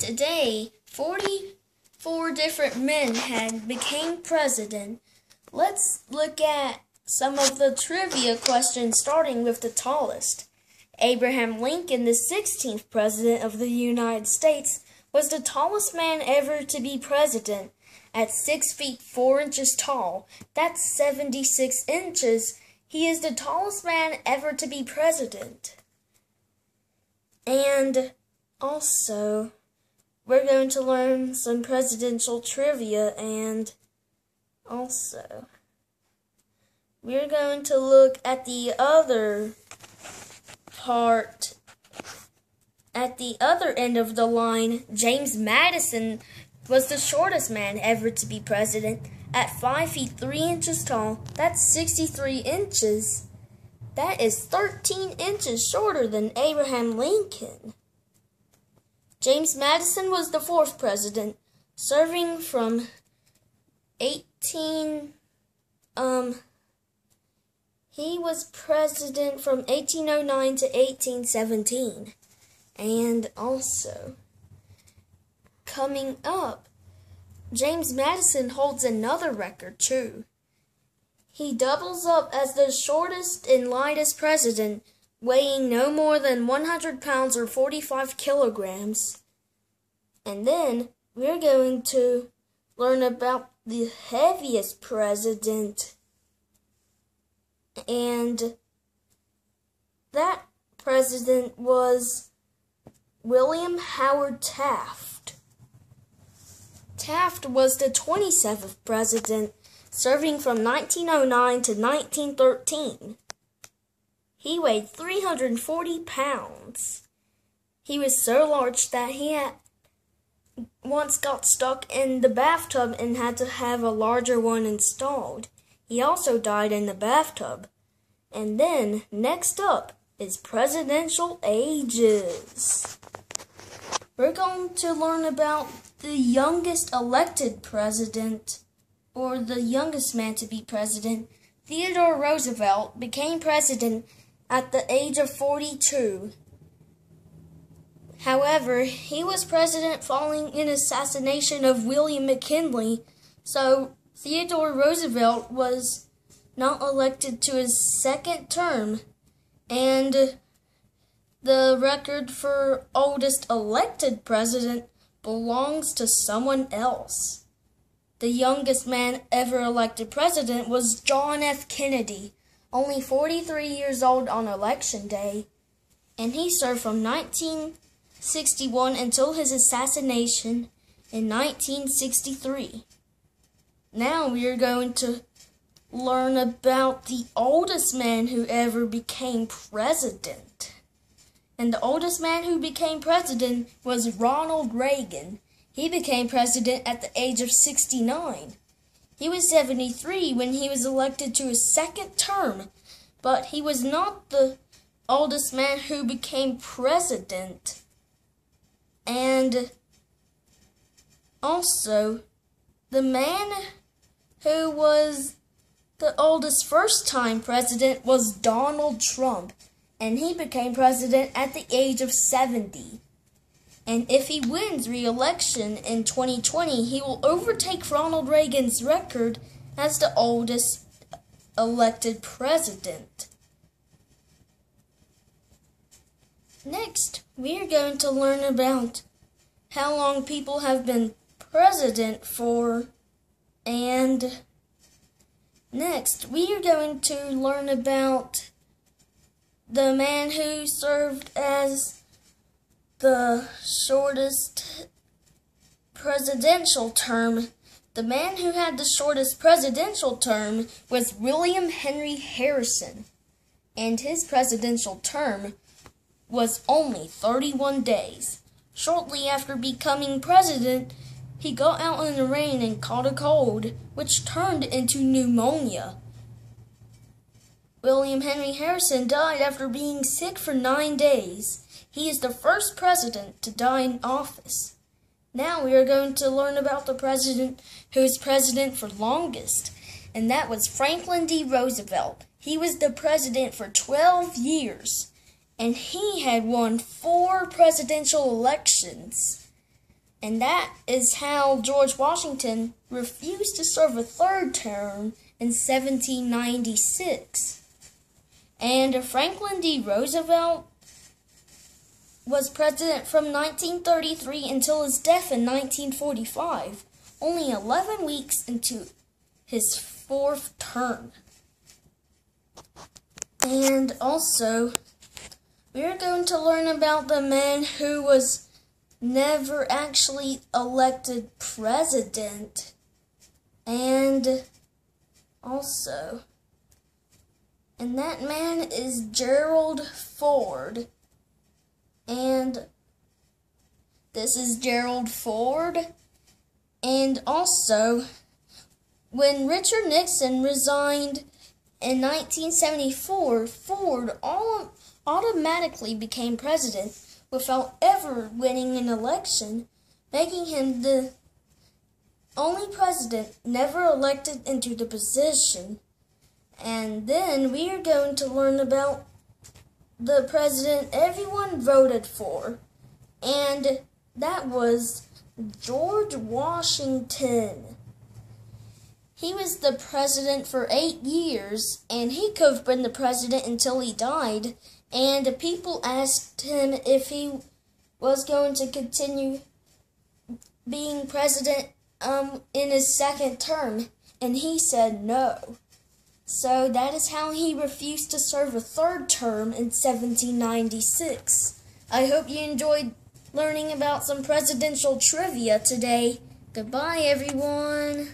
Today, 44 different men had became president. Let's look at some of the trivia questions starting with the tallest. Abraham Lincoln, the 16th president of the United States, was the tallest man ever to be president at 6 feet 4 inches tall. That's 76 inches. He is the tallest man ever to be president. And also, we're going to learn some presidential trivia and also we're going to look at the other part at the other end of the line. James Madison was the shortest man ever to be president at 5 feet 3 inches tall. That's 63 inches. That is 13 inches shorter than Abraham Lincoln James Madison was the fourth president, serving from 18 um he was president from 1809 to 1817. And also coming up, James Madison holds another record too. He doubles up as the shortest and lightest president weighing no more than 100 pounds or 45 kilograms. And then we're going to learn about the heaviest president. And that president was William Howard Taft. Taft was the 27th president, serving from 1909 to 1913. He weighed 340 pounds. He was so large that he had once got stuck in the bathtub and had to have a larger one installed. He also died in the bathtub. And then, next up is presidential ages. We're going to learn about the youngest elected president, or the youngest man to be president. Theodore Roosevelt became president at the age of 42. However, he was president following an assassination of William McKinley, so Theodore Roosevelt was not elected to his second term, and the record for oldest elected president belongs to someone else. The youngest man ever elected president was John F. Kennedy, only 43 years old on election day, and he served from 1961 until his assassination in 1963. Now we are going to learn about the oldest man who ever became president. And the oldest man who became president was Ronald Reagan. He became president at the age of 69. He was 73 when he was elected to his second term, but he was not the oldest man who became president. And also, the man who was the oldest first time president was Donald Trump, and he became president at the age of 70. And if he wins re election in 2020, he will overtake Ronald Reagan's record as the oldest elected president. Next, we are going to learn about how long people have been president for, and next, we are going to learn about the man who served as the shortest presidential term. The man who had the shortest presidential term was William Henry Harrison, and his presidential term was only 31 days. Shortly after becoming president, he got out in the rain and caught a cold, which turned into pneumonia. William Henry Harrison died after being sick for nine days. He is the first president to die in office. Now we are going to learn about the president who was president for longest, and that was Franklin D. Roosevelt. He was the president for 12 years, and he had won four presidential elections. And that is how George Washington refused to serve a third term in 1796. And Franklin D. Roosevelt was president from 1933 until his death in 1945, only 11 weeks into his fourth term. And also, we're going to learn about the man who was never actually elected president. And also, and that man is Gerald Ford. And this is Gerald Ford. And also, when Richard Nixon resigned in 1974, Ford all automatically became president without ever winning an election, making him the only president never elected into the position. And then we are going to learn about the president everyone voted for. And that was George Washington. He was the president for eight years, and he could have been the president until he died. And people asked him if he was going to continue being president um, in his second term, and he said no. So that is how he refused to serve a third term in 1796. I hope you enjoyed learning about some presidential trivia today. Goodbye, everyone.